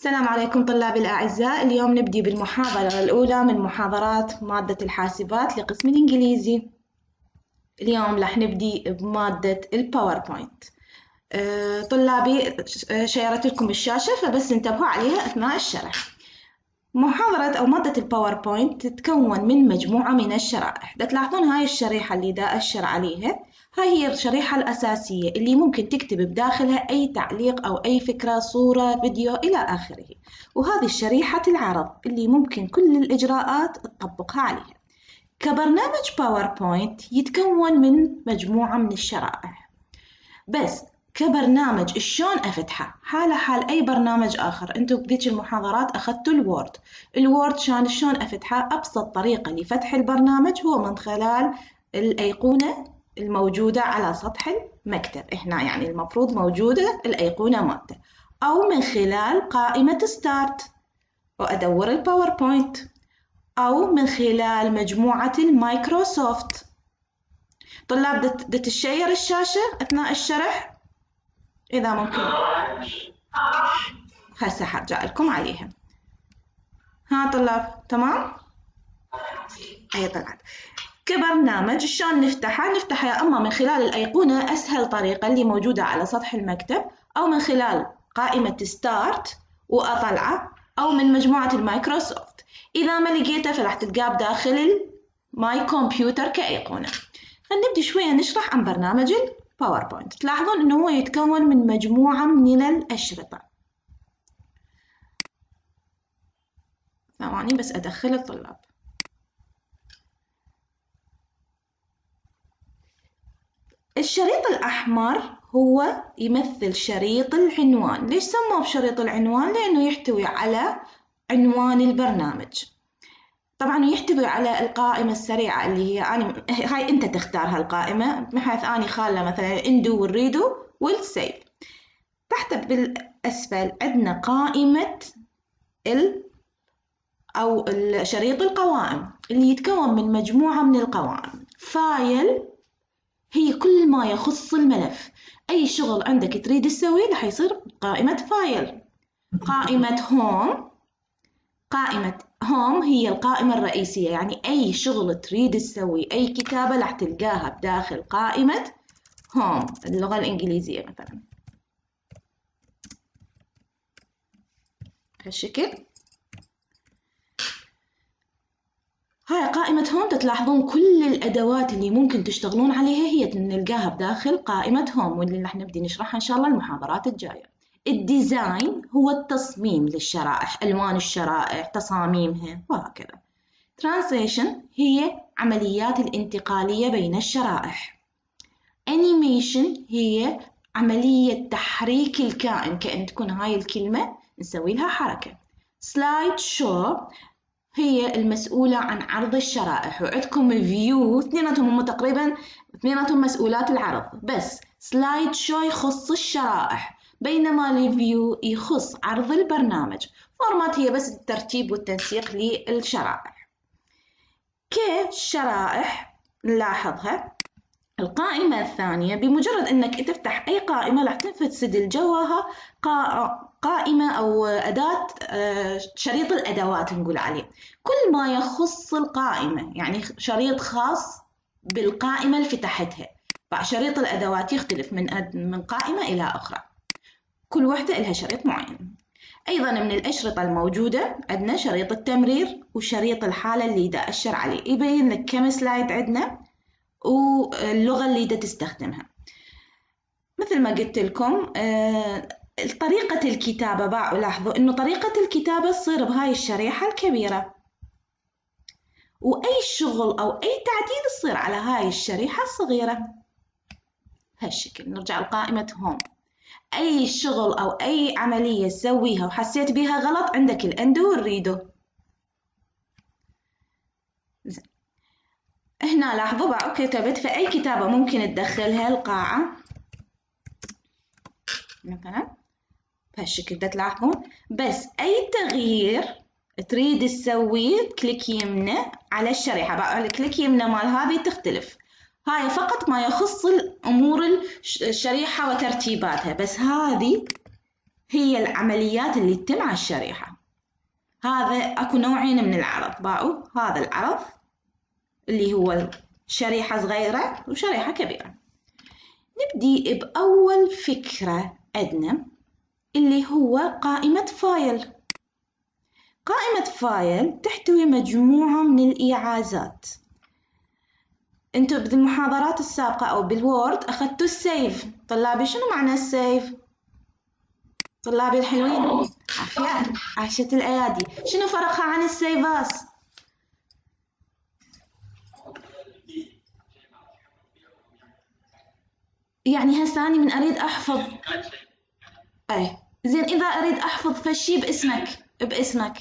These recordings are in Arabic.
السلام عليكم طلابي الأعزاء. اليوم نبدي بالمحاضرة الأولى من محاضرات مادة الحاسبات لقسم الإنجليزي. اليوم راح نبدي بمادة ال PowerPoint أه طلابي شيرت لكم الشاشة فبس انتبهوا عليها أثناء الشرح. محاضرة أو مادة ال PowerPoint تتكون من مجموعة من الشرائح. تلاحظون هاي الشريحة اللي دا أشر عليها. هاي هي الشريحة الأساسية اللي ممكن تكتب بداخلها أي تعليق أو أي فكرة صورة فيديو إلى آخره. وهذه الشريحة العرض اللي ممكن كل الإجراءات تطبقها عليها. كبرنامج PowerPoint يتكون من مجموعة من الشرائح. بس كبرنامج شلون أفتحه؟ حاله حال أي برنامج آخر. أنتم بذيك المحاضرات أخذتوا ال Word. ال Word شان شلون أفتحه؟ أبسط طريقة لفتح البرنامج هو من خلال الأيقونة الموجودة على سطح المكتب. هنا يعني المفروض موجودة الأيقونة مالته أو من خلال قائمة Start وأدور ال PowerPoint أو من خلال مجموعة المايكروسوفت طلاب دت تشير الشاشة أثناء الشرح؟ إذا ممكن. هسه حرجع لكم عليها. ها طلاب تمام؟ أي طلعت. كبرنامج شلون نفتحه نفتحه يا أما من خلال الأيقونة أسهل طريقة اللي موجودة على سطح المكتب أو من خلال قائمة Start وأطلعه أو من مجموعة المايكروسوفت. إذا ما لقيته فراح تلقاه بداخل ال My Computer كأيقونة. خلينا نبدي شوية نشرح عن برنامج PowerPoint تلاحظون إنه هو يتكون من مجموعة من الأشرطة. ثواني بس أدخل الطلاب. الشريط الأحمر هو يمثل شريط العنوان. ليش سموه بشريط العنوان؟ لأنه يحتوي على عنوان البرنامج. طبعا يحتوي على القائمة السريعة اللي هي أنا هاي أنت تختار هالقائمة بحيث أني خالة مثلا Undo وال Redo وال Save تحت بالأسفل عندنا قائمة ال أو شريط القوائم اللي يتكون من مجموعة من القوائم. File هي كل ما يخص الملف. أي شغل عندك تريد تسويه راح يصير قائمة فايل. قائمة هوم. قائمة هوم هي القائمة الرئيسية. يعني أي شغل تريد تسوي أي كتابة راح تلقاها بداخل قائمة هوم اللغة الإنجليزية مثلا. بهالشكل هاي قائمة هوم تلاحظون كل الأدوات اللي ممكن تشتغلون عليها هي نلقاها بداخل قائمة هوم واللي راح نبدي نشرحها إن شاء الله المحاضرات الجاية. الديزاين هو التصميم للشرائح ألوان الشرائح تصاميمها وهكذا. Translation هي عمليات الانتقالية بين الشرائح. Animation هي عملية تحريك الكائن كأن تكون هاي الكلمة نسوي لها حركة. Slide Show هي المسؤولة عن عرض الشرائح. وعندكم View اثنيناتهم هم تقريبا اثنيناتهم مسؤولات العرض. بس Slide Show يخص الشرائح بينما ال View يخص عرض البرنامج. Format هي بس الترتيب والتنسيق للشرائح. كشرائح نلاحظها. القائمة الثانية بمجرد أنك تفتح أي قائمة راح تنسدل جواها قائمة أو أداة آه، شريط الأدوات نقول عليه. كل ما يخص القائمة يعني شريط خاص بالقائمة اللي فتحتها. شريط الأدوات يختلف من من قائمة إلى أخرى. كل وحدة لها شريط معين. أيضا من الأشرطة الموجودة عندنا شريط التمرير وشريط الحالة اللي دا أشر عليه. يبين لك كم سلايد عندنا. واللغة اللي دا تستخدمها. مثل ما قلت لكم آه، طريقة الكتابة باعوا لاحظوا إنه طريقة الكتابة تصير بهاي الشريحة الكبيرة. وأي شغل أو أي تعديل تصير على هاي الشريحة الصغيرة. هالشكل. نرجع لقائمة هوم أي شغل أو أي عملية تسويها وحسيت بيها غلط عندك الأندو والريدو. هنا لاحظوا بقى كتبت في أي كتابة ممكن تدخلها القاعة؟ مثلا بهالشكل. ده تلاحظون؟ بس أي تغيير تريد تسويه click يمنة على الشريحة. بقى ال click يمنة مال هذه تختلف. هاي فقط ما يخص الأمور الشريحة وترتيباتها. بس هذه هي العمليات اللي تتم على الشريحة. هذا أكو نوعين من العرض. باعوا هذا العرض اللي هو شريحة صغيرة وشريحة كبيرة. نبدي بأول فكرة عندنا اللي هو قائمة File. قائمة File تحتوي مجموعة من الإيعازات. أنتوا بالمحاضرات السابقة أو بال Word أخذتوا ال Save. طلابي شنو معنى ال Save؟ طلابي الحلوين. عافية عاشت الأيادي. شنو فرقها عن السيفاس؟ يعني هساني من أريد أحفظ. أي. زين إذا أريد أحفظ فشي باسمك. باسمك.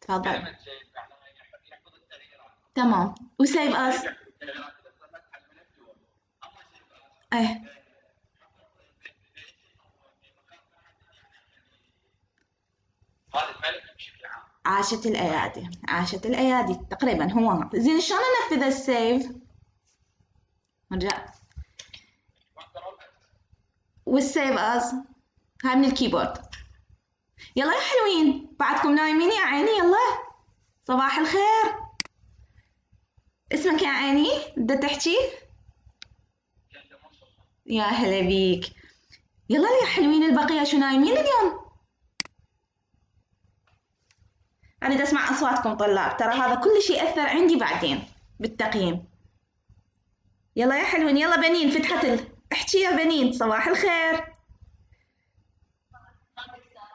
تفضل. تمام. و Save As. إيه عاشت الأيادي عاشت الأيادي تقريبا. هو زين شلون انفذ ال Save؟ نرجع وال Save As هاي من ال keyboard. يلا يا حلوين بعدكم نايمين يا عيني يلا. صباح الخير. اسمك يا عيني؟ بدك تحكي؟ يا هلا بيك. يلا يا حلوين البقية شو نايمين اليوم؟ أريد أسمع أصواتكم طلاب. ترى هذا كل شيء أثر عندي بعدين بالتقييم. يلا يا حلوين يلا بنين فتحت ال... احكي يا بنين صباح الخير.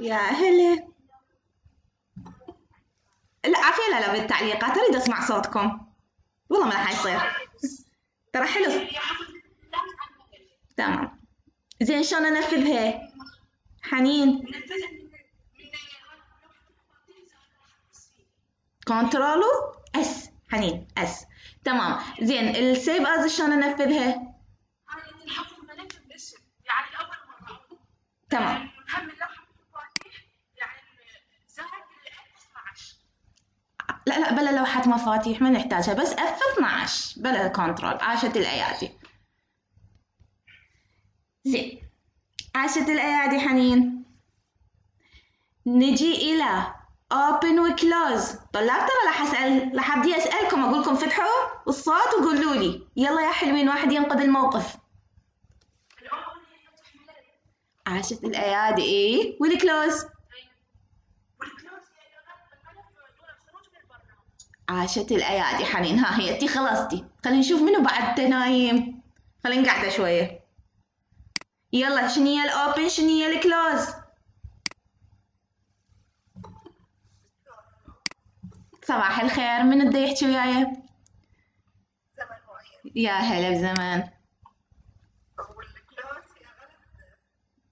يا هلا. لا عافية لا لا بالتعليقات. أريد أسمع صوتكم. والله ما راح يصير. ترى حلو. تمام. زين شلون أنفذها حنين. control و S. حنين S. تمام. زين ال save as شلون انفذها؟ يعني اول مره تمام. هم اللوحه المفاتيح زائد ال 12 لا لا بلا لوحة مفاتيح ما نحتاجها بس F 12 بلا control عاشت الأيادي. زين. عاشت الأيادي حنين. نجي إلى open و close. طلاب ترى راح اسال راح أبدي أسألكم أقول لكم فتحوا الصوت وقولوا لي. يلا يا حلوين واحد ينقذ الموقف. عاشت الأيادي. إيه؟ وال close عاشت الأيادي حنين. ها هي انتي خلصتي خلينا نشوف منو بعد نايم خلينا نقعده شوية. يلا شنو هي ال open شنو هي ال close صباح الخير من بده يحكي وياي؟ زمن معين. يا هلا بزمان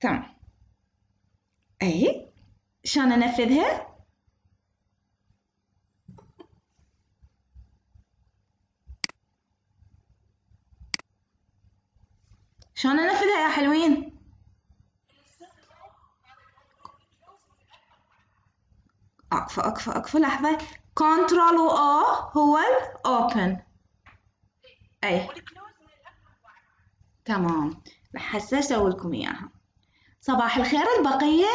تمام. أي شلون انفذها شلون انفذها يا حلوين؟ اكفى اكفى اكفى لحظة. control و O هو ال open الاكبر بعد تمام. راح هسه أسوي لكم إياها. صباح الخير البقية.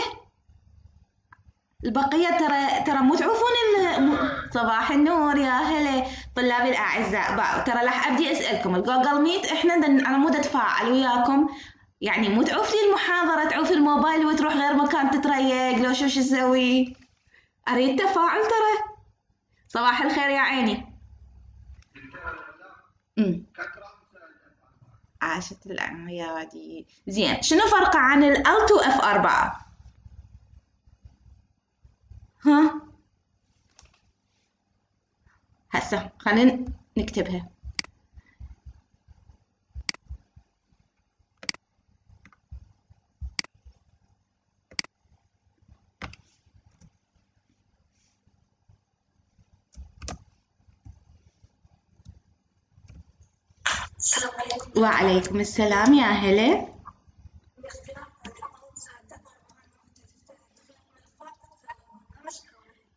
البقية ترى ترى مو تعرفون صباح النور يا هلا. طلابي الأعزاء ترى راح أبدي أسألكم. الجوجل ميت إحنا دن- أنا مو أتفاعل وياكم. يعني مو تعوف لي المحاضرة تعوف الموبايل وتروح غير مكان تتريق لو شو شو تسوي؟ أريد تفاعل ترى. صباح الخير يا عيني. عاشت الأعيادي زين شنو فرقه عن ال L2 F4 ها؟ هسه خلينا نكتبها. وعليكم السلام يا هلا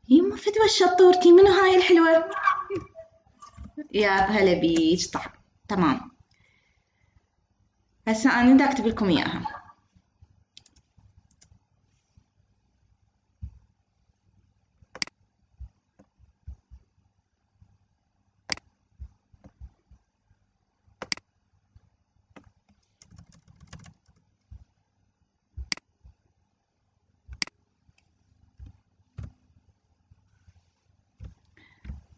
يما فتوى الشطورتي منو هاي الحلوة؟ يا هلا بيج طح تمام. هسه أنا دا أكتب لكم إياها.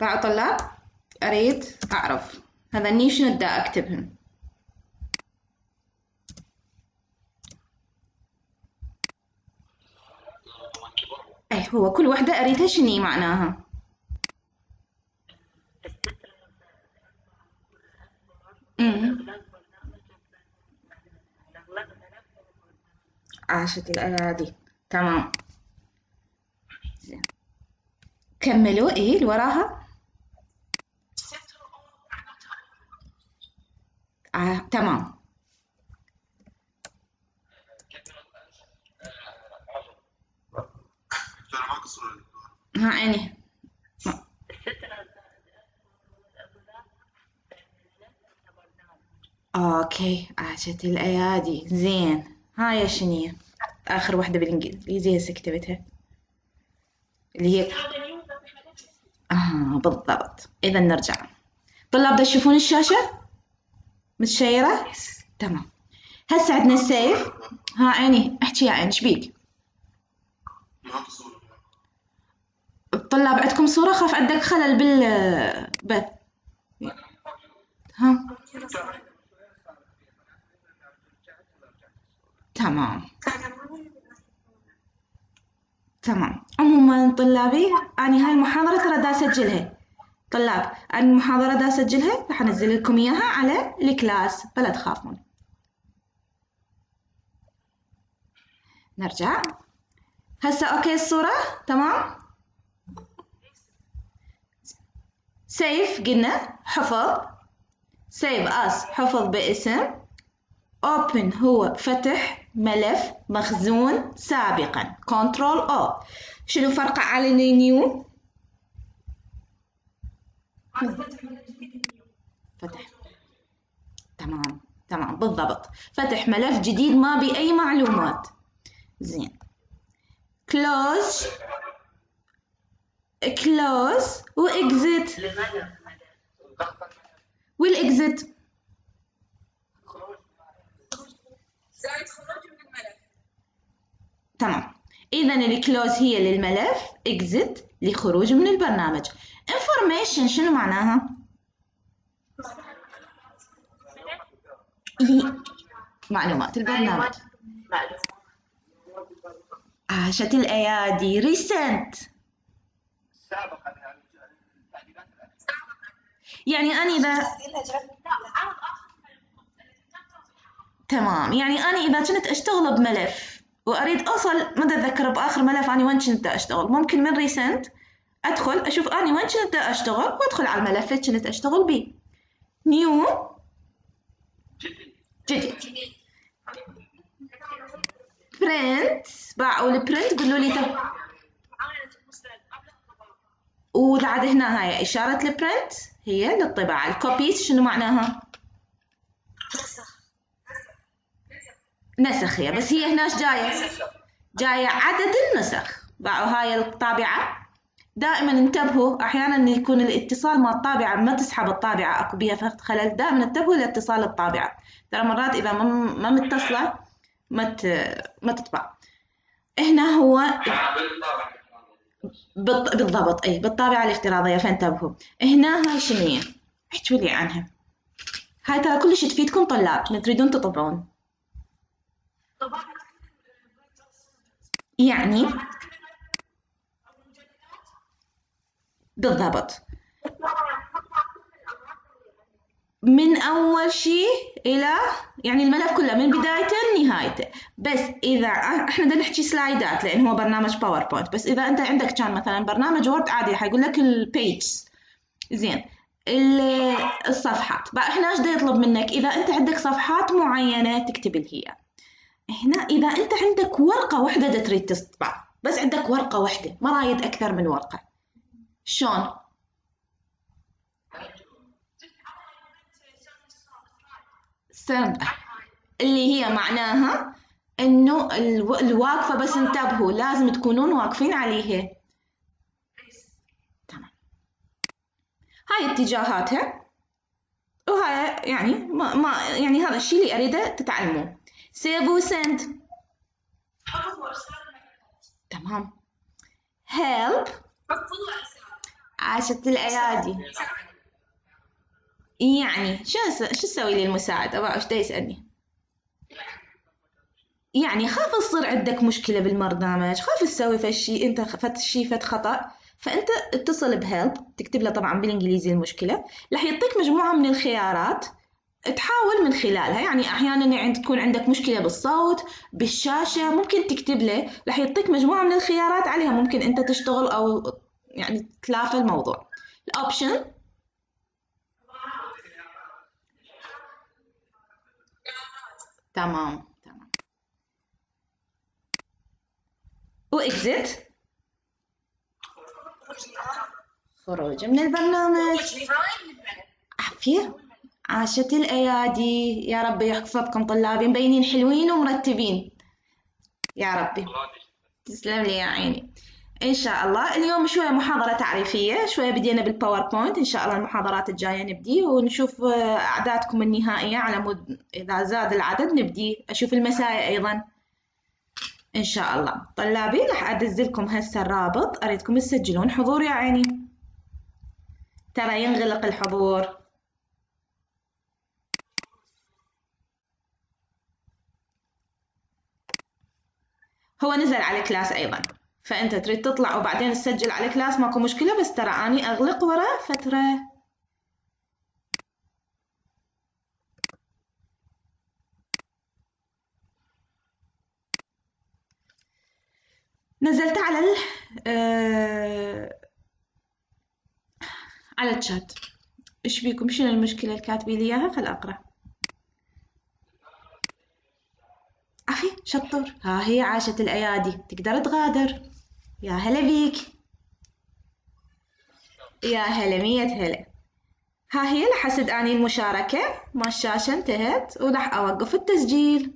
بعد طلاب أريد أعرف. هذا الني دا أكتبهن أي هو كل وحدة أريدها شني معناها. عاشت الأيادي تمام. كملوا. إيه اللي وراها؟ آه تمام. ها عيني أوكي عاشت الايادي. زين. هاي شنية. اخر واحدة بالانجليزي هسه كتبتها اللي هي آه بالضبط. إذا نرجع. طلاب تشوفون الشاشة؟ متشيرة؟ تمام. هسه عندنا السيف ها عيني احكي يا عيني شبيك الطلاب عندكم صورة؟ خاف عندك خلل بالبث ها؟ تمام. تمام. عموما طلابي أنا هاي المحاضرة ترى دا أسجلها. طلاب المحاضرة دا أسجلها راح أنزل لكم إياها على ال class. فلا تخافون. نرجع. هسه أوكي الصورة. تمام؟ save قلنا حفظ. سيف أس حفظ باسم. open هو فتح ملف مخزون سابقا. control O شنو فرقه على نيو فتح. تمام تمام بالضبط. فتح ملف جديد ما بي أي معلومات. زين. Close. Close. و exit والexit زائد خروج من الملف تمام. إذا الكلوز هي للملف exit لخروج من البرنامج. Information شنو معناها؟ معلومات البرنامج. عاشت الأيادي recent. سابقا يعني يعني أنا إذا تمام. يعني أنا إذا كنت أشتغل بملف وأريد أوصل ما أتذكر؟ بآخر ملف أنا وين كنت أشتغل؟ ممكن من ريسنت أدخل أشوف أنا وين كنت أشتغل وأدخل على الملف اللي كنت أشتغل بيه نيو. جديد. print باعوا ال print قولوا لي وبعد هنا هاي إشارة ال print هي للطباعة. ال copies شنو معناها؟ نسخ هي بس هي هناش جاية. جاية عدد النسخ. باعوا هاي الطابعة. دائما انتبهوا أحيانا يكون الاتصال مع الطابعة ما تسحب الطابعة أكو بيها فقط خلل. دائما انتبهوا لاتصال الطابعة. ترى مرات إذا ما متصلة ما ما تطبع. هنا هو بالض- بالضبط اي بالطابعة الافتراضية فانتبهوا. هنا هاي شنو؟ احكوا لي عنها. هاي ترى كلش تفيدكم طلاب من تريدون تطبعون. يعني بالضبط. من أول شيء إلى يعني الملف كله من بدايته لنهايته بس إذا إحنا بدنا نحكي سلايدات لأن هو برنامج PowerPoint بس إذا أنت عندك كان مثلا برنامج Word عادي حيقول لك ال page زين. ال- الصفحات. بقى إحنا إيش يطلب منك؟ إذا أنت عندك صفحات معينة تكتب هي. هنا إذا أنت عندك ورقة واحدة تريد تطبع بس عندك ورقة واحدة ما رايد أكثر من ورقة. شلون؟ اللي هي معناها إنه الو- الواقفة بس انتبهوا لازم تكونون واقفين عليها تمام. هاي اتجاهاتها وهاي يعني ما, ما يعني هذا الشيء اللي أريده تتعلموه. سيف وسند تمام. Help. عاشت الأيادي. يعني شو أس- شو أسوي المساعد أبغى إيش دا يسألني؟ يعني خاف تصير عندك مشكلة بالبرنامج خاف تسوي فشي أنت فت شي فت خطأ. فأنت اتصل بهيلب تكتب له طبعا بالإنجليزي المشكلة. راح يعطيك مجموعة من الخيارات تحاول من خلالها. يعني أحيانا يعني تكون عندك مشكلة بالصوت بالشاشة ممكن تكتب له. راح يعطيك مجموعة من الخيارات عليها. ممكن أنت تشتغل أو يعني تلافى الموضوع. الاوبشن تمام تمام. واكزit خروج من البرنامج. عافية عاشت الأيادي. يا ربي يحفظكم طلابي مبينين حلوين ومرتبين. يا ربي. تسلم لي يا عيني. إن شاء الله. اليوم شوية محاضرة تعريفية شوية بدينا بال PowerPoint إن شاء الله المحاضرات الجاية نبدي ونشوف آه، أعدادكم النهائية على مود إذا زاد العدد نبدي أشوف المسائل أيضا. إن شاء الله. طلابي راح أدزلكم هسه الرابط. أريدكم تسجلون حضور يا عيني. ترى ينغلق الحضور. هو نزل على class أيضا. فأنت تريد تطلع وبعدين تسجل على class ماكو مشكلة بس ترى أني أغلق ورا فترة. نزلت على ال آه، على الشات. إيش بيكم شنو المشكلة اللي لي إياها؟ خل أقرأ. عفي شطور. ها هي عاشت الأيادي. تقدر تغادر. يا هلا بيك. يا هلا مية هلا. ها هي لحسد آني المشاركة. ما الشاشة انتهت. وراح أوقف التسجيل.